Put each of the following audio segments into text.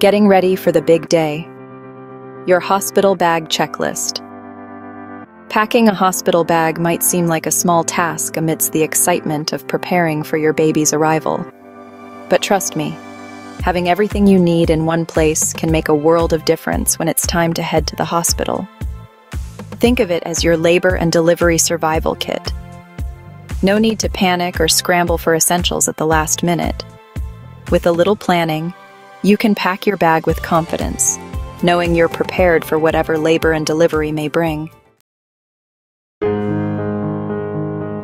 Getting ready for the big day. Your hospital bag checklist. Packing a hospital bag might seem like a small task amidst the excitement of preparing for your baby's arrival. But trust me, having everything you need in one place can make a world of difference when it's time to head to the hospital. Think of it as your labor and delivery survival kit. No need to panic or scramble for essentials at the last minute. With a little planning, you can pack your bag with confidence, knowing you're prepared for whatever labor and delivery may bring.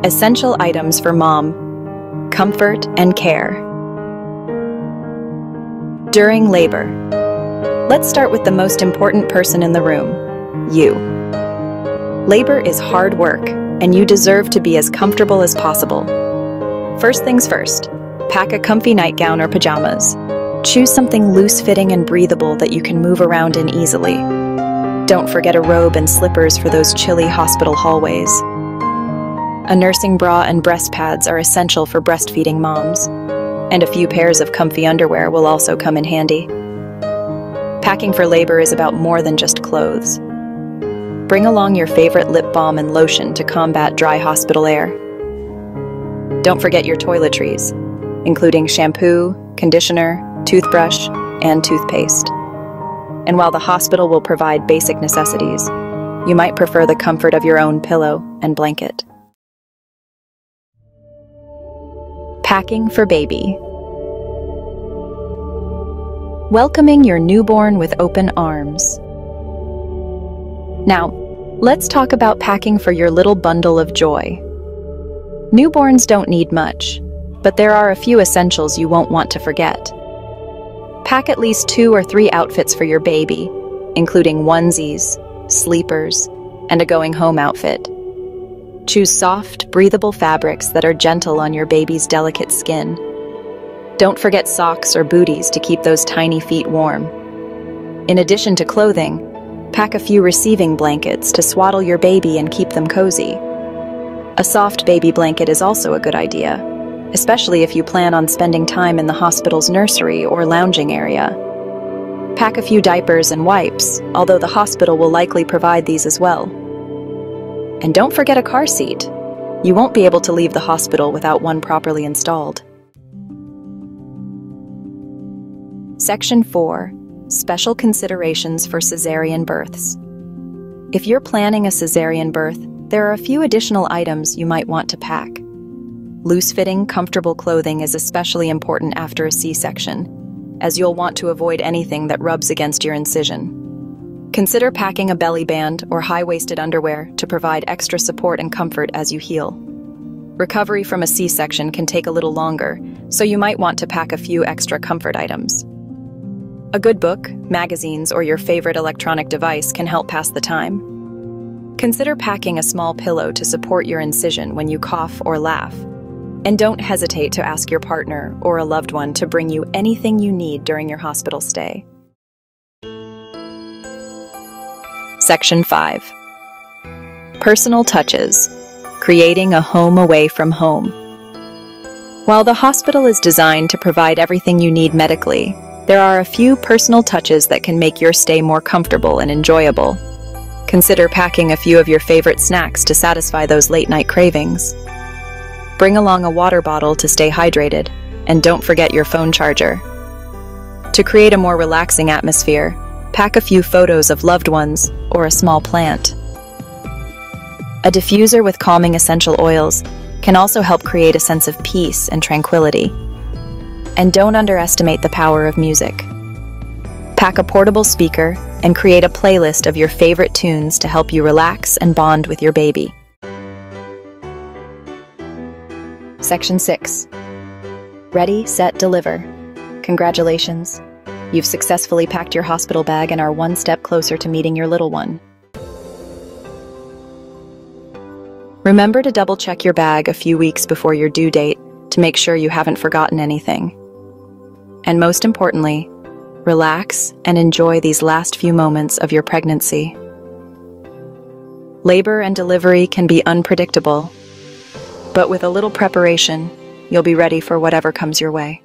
Essential items for mom comfort and care. During labor, let's start with the most important person in the room you. Labor is hard work, and you deserve to be as comfortable as possible. First things first, pack a comfy nightgown or pajamas. Choose something loose fitting and breathable that you can move around in easily. Don't forget a robe and slippers for those chilly hospital hallways. A nursing bra and breast pads are essential for breastfeeding moms, and a few pairs of comfy underwear will also come in handy. Packing for labor is about more than just clothes. Bring along your favorite lip balm and lotion to combat dry hospital air. Don't forget your toiletries, including shampoo, conditioner, toothbrush, and toothpaste. And while the hospital will provide basic necessities, you might prefer the comfort of your own pillow and blanket. Packing for baby. Welcoming your newborn with open arms. Now, let's talk about packing for your little bundle of joy. Newborns don't need much, but there are a few essentials you won't want to forget. Pack at least two or three outfits for your baby, including onesies, sleepers, and a going home outfit. Choose soft, breathable fabrics that are gentle on your baby's delicate skin. Don't forget socks or booties to keep those tiny feet warm. In addition to clothing, pack a few receiving blankets to swaddle your baby and keep them cozy. A soft baby blanket is also a good idea, especially if you plan on spending time in the hospital's nursery or lounging area. Pack a few diapers and wipes, although the hospital will likely provide these as well. And don't forget a car seat. You won't be able to leave the hospital without one properly installed. Section 4 Special Considerations for Caesarean Births. If you're planning a caesarean birth, there are a few additional items you might want to pack. Loose fitting, comfortable clothing is especially important after a C section, as you'll want to avoid anything that rubs against your incision. Consider packing a belly band or high waisted underwear to provide extra support and comfort as you heal. Recovery from a C section can take a little longer, so you might want to pack a few extra comfort items. A good book, magazines, or your favorite electronic device can help pass the time. Consider packing a small pillow to support your incision when you cough or laugh. And don't hesitate to ask your partner or a loved one to bring you anything you need during your hospital stay. Section 5 Personal Touches Creating a Home Away from Home. While the hospital is designed to provide everything you need medically, there are a few personal touches that can make your stay more comfortable and enjoyable. Consider packing a few of your favorite snacks to satisfy those late night cravings. Bring along a water bottle to stay hydrated, and don't forget your phone charger. To create a more relaxing atmosphere, pack a few photos of loved ones or a small plant. A diffuser with calming essential oils can also help create a sense of peace and tranquility. And don't underestimate the power of music. Pack a portable speaker and create a playlist of your favorite tunes to help you relax and bond with your baby. Section 6 Ready, Set, Deliver. Congratulations. You've successfully packed your hospital bag and are one step closer to meeting your little one. Remember to double check your bag a few weeks before your due date to make sure you haven't forgotten anything. And most importantly, relax and enjoy these last few moments of your pregnancy. Labor and delivery can be unpredictable, but with a little preparation, you'll be ready for whatever comes your way.